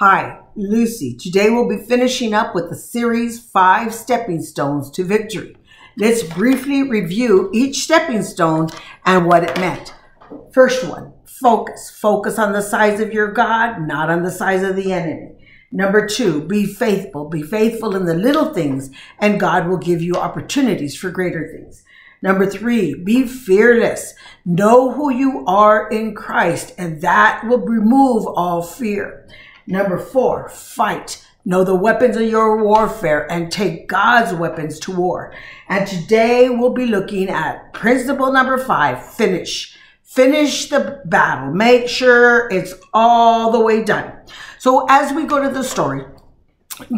Hi, Lucy. Today we'll be finishing up with the series Five Stepping Stones to Victory. Let's briefly review each stepping stone and what it meant. First one, focus. Focus on the size of your God, not on the size of the enemy. Number two, be faithful. Be faithful in the little things, and God will give you opportunities for greater things. Number three, be fearless. Know who you are in Christ, and that will remove all fear. Number four, fight. Know the weapons of your warfare and take God's weapons to war. And today we'll be looking at principle number five, finish. Finish the battle. Make sure it's all the way done. So as we go to the story,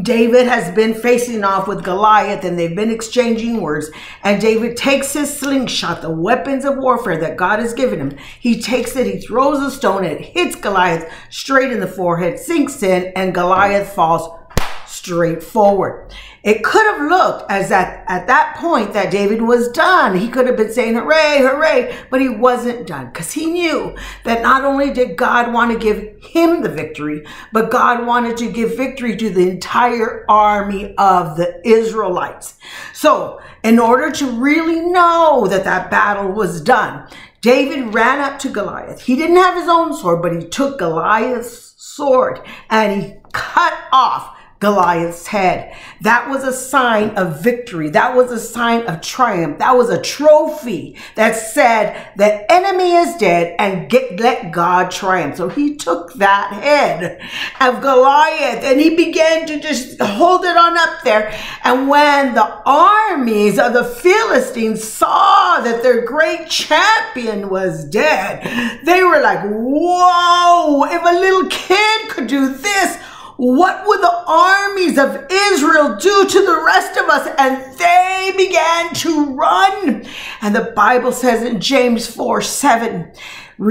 David has been facing off with Goliath and they've been exchanging words. And David takes his slingshot, the weapons of warfare that God has given him. He takes it, he throws a stone, it hits Goliath straight in the forehead, sinks in, and Goliath falls straight forward. It could have looked as that at that point that David was done. He could have been saying hooray, hooray, but he wasn't done because he knew that not only did God want to give him the victory, but God wanted to give victory to the entire army of the Israelites. So in order to really know that that battle was done, David ran up to Goliath. He didn't have his own sword, but he took Goliath's sword and he cut off Goliath's head. That was a sign of victory. That was a sign of triumph. That was a trophy that said the enemy is dead and get, let God triumph. So he took that head of Goliath and he began to just hold it on up there. And when the armies of the Philistines saw that their great champion was dead, they were like, whoa, if a little kid could do this, what would the armies of Israel do to the rest of us? And they began to run. And the Bible says in James 4 7,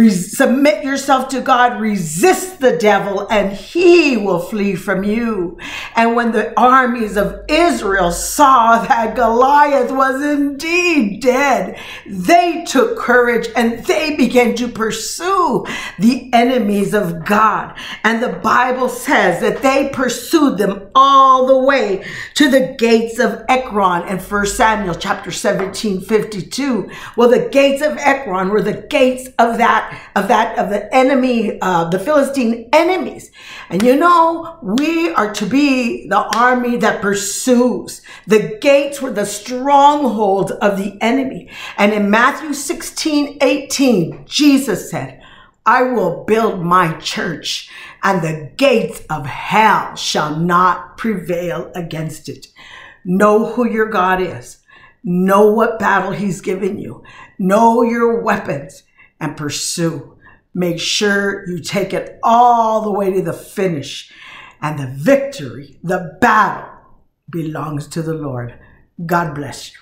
submit yourself to God, resist the devil, and he will flee from you. And when the armies of Israel saw that Goliath was indeed dead, they took courage and they began to pursue the enemies of God. And the Bible says that they pursued them all the way to the gates of Ekron in 1 Samuel chapter 17, 52. Well, the gates of Ekron were the gates of that that, of that, of the enemy, uh, the Philistine enemies. And you know, we are to be the army that pursues. The gates were the strongholds of the enemy. And in Matthew 16, 18, Jesus said, I will build my church and the gates of hell shall not prevail against it. Know who your God is. Know what battle he's given you. Know your weapons and pursue. Make sure you take it all the way to the finish. And the victory, the battle belongs to the Lord. God bless you.